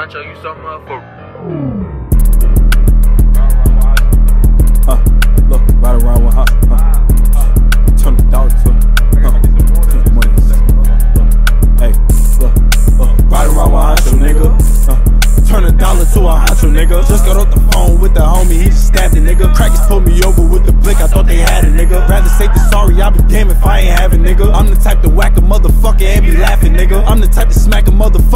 Honcho, you so motherfucker. Huh, look, right around with huh, huh. Turn the dog to huh. Hey, look, look, right around with honcho, nigga. Uh, turn a dollar to a honcho, nigga. Just got off the phone with the homie, he just stabbed the nigga. Crackers pulled me over with the blick, I thought they had it, nigga. Rather say the sorry, I'll be damned if I ain't having, nigga. I'm the type to whack a motherfucker and be laughing, nigga. I'm the type to smack a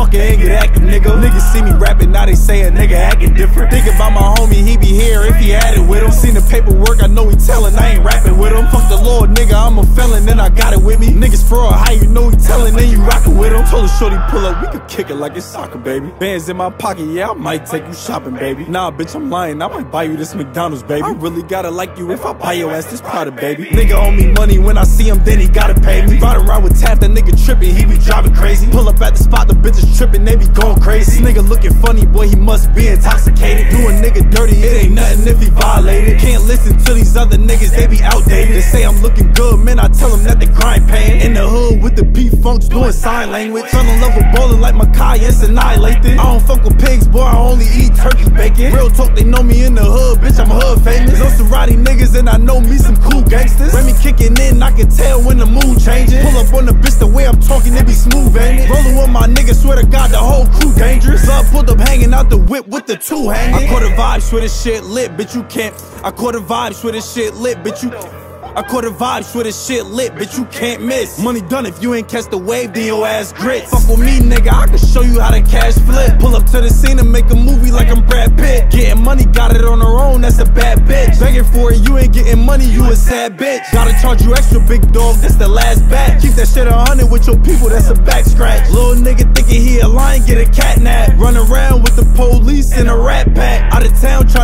motherfucker and get active, nigga. Niggas see me rapping, now they say a nigga acting different. Think about my homie, he be here if he had it. Seen the paperwork, I know he telling, I ain't rapping with him. Fuck the Lord, nigga, I'm a felon, and I got it with me. Niggas fraud, how you know he telling, then you rockin' with him. Told the shorty pull up, we could kick it like it's soccer, baby. Bands in my pocket, yeah, I might take you shopping, baby. Nah, bitch, I'm lying, I might buy you this McDonald's, baby. I really gotta like you if I buy your ass this product, baby. Nigga owe me money when I see him, then he gotta pay me. Ride around with Tap, that nigga trippin', he be driving crazy. Pull up at the spot, the bitches trippin', they be going crazy. This nigga looking funny, boy, he must be intoxicated. Do a nigga dirty, it ain't nothing if he violated. Can't listen to these other niggas, they be outdated. They say I'm looking good, man, I tell them that the grind paying. In the hood with the P funks doing sign language. Fell in love with ballin' like Makai, it's annihilated. I don't fuck with pigs, boy, I only eat turkey bacon. Real talk, they know me in the hood, bitch, I'm hood famous. No sorority niggas, and I know me some cool gangsters. Remy kicking in, I can tell when the mood changing. Pull up on the bitch, the way I'm talking, it be smooth, ain't it? Rollin' with my niggas, swear to God, the whole crew dangerous. Out the whip with the two hanging. I caught a vibes with this shit lit, bitch, you can't. I caught a vibes with this shit lit, bitch, you. I caught a vibes with this shit lit, bitch, you can't miss. Money done if you ain't catch the wave, then your ass grits. Fuck with me, nigga, I can show you how to cash flip. Pull up to the scene and make a movie like I'm Brad Pitt. Getting money, got it on her own, that's a bad bitch. Begging for it, you ain't getting money, you a sad bitch. Gotta charge you extra, big dog, that's the last batch. Keep that shit a hundred with your people, that's a back scratch. Little nigga thinking he a lion, get a cat nap. Run around with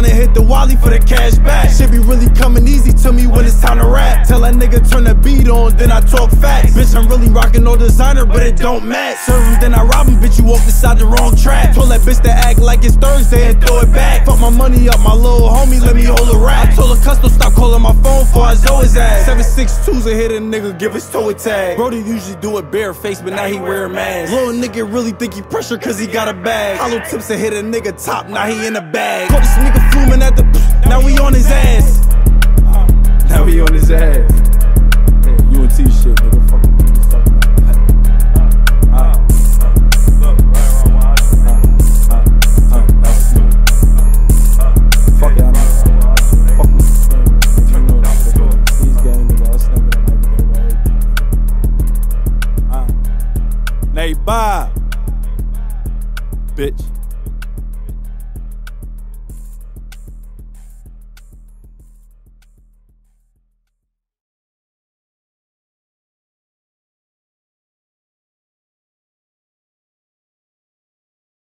Trying to hit the wally for the cash back. Shit be really coming easy to me when it's time to rap. Tell that nigga turn the beat on, then I talk facts. Bitch, I'm really rocking no designer, but it don't match. Serve him, then I rob him, bitch, you walked inside the wrong track. Told that bitch to act like it's Thursday and throw it back. Fuck my money up, my little homie, let me hold a rap. I told a custom stop calling my phone for I zoe his ass. 762's a hit a nigga, give his toe a tag. Brody usually do it bareface, but now he wear a mask. Little nigga really think he pressure cause he got a bag. Hollow tips to hit a nigga top, now he in a bag. Caught this nigga fuming at the now we on his ass. Now we on his ass. Nay, bye. Bitch.